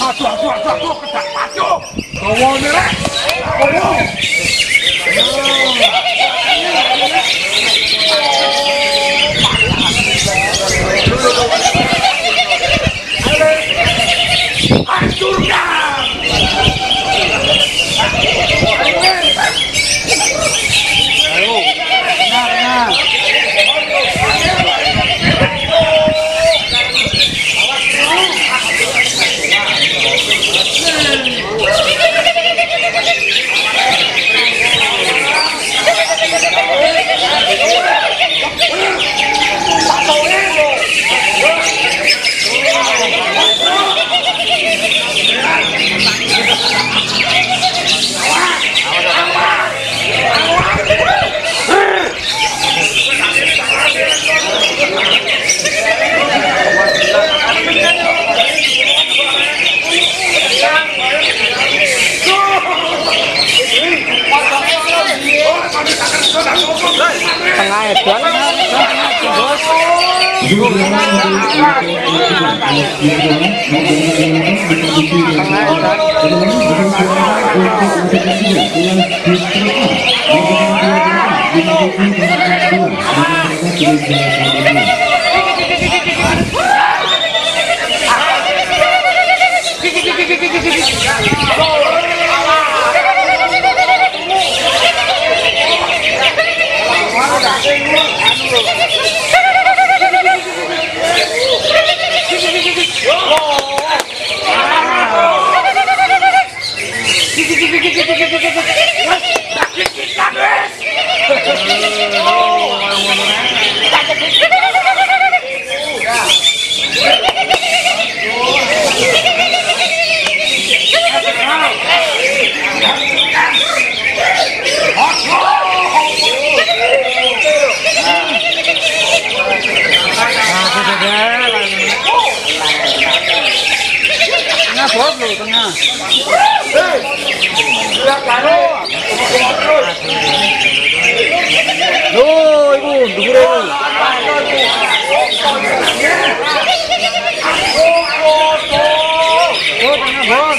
Aduh, aduh, aduh, aduh, kedak aduh. Bawa merah. Bawa. Tengah edan bos tengah bos tengah Loh, ibu, dhuwur ibu. Oh, tengah bos.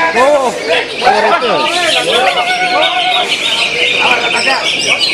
Buat kuat Oh,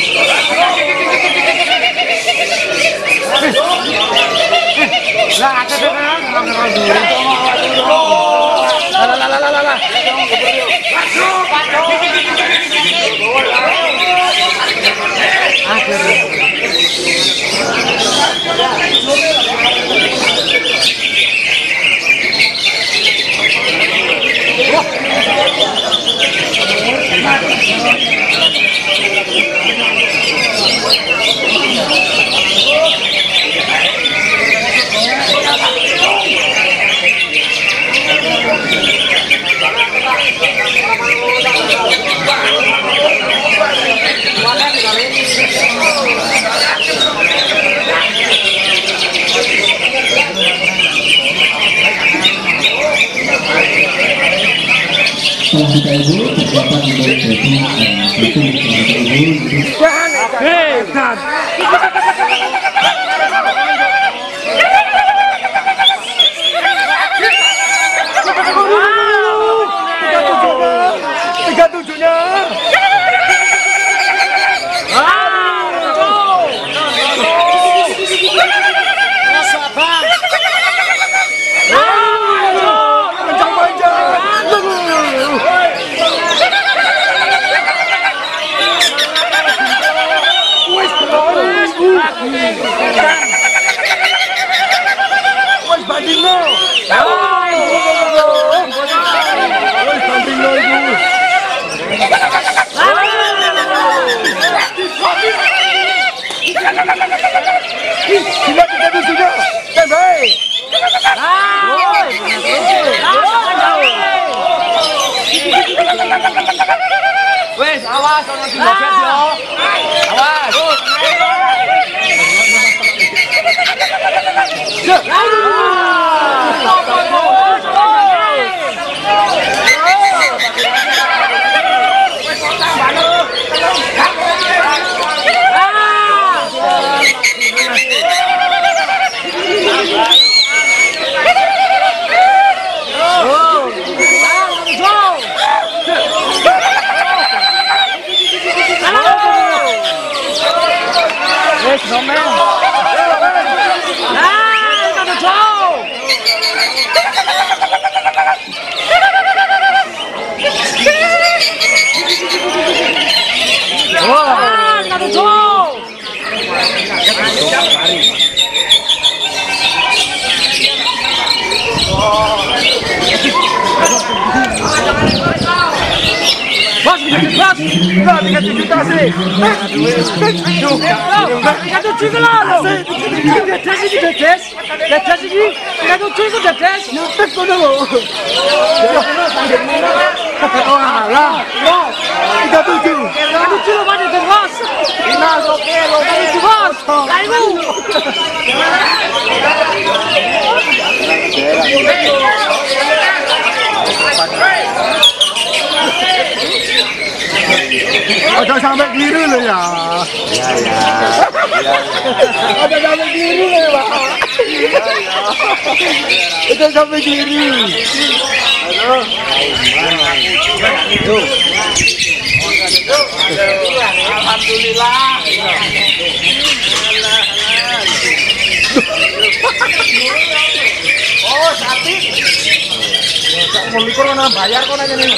Selanjutnya Ibu, terdapat untuk satu Ibu Ikadutu, ikadutu, ikadutu, ikadutu, ikadutu, ikadutu, ikadutu, Tujuh bos. Ayo. Ada sampai keliru lo ya. Ada sampai keliru lo ya. Ada sampai keliru. Alhamdulillah. Oh, sapi. Mau likur mana bayar kok nanya nih.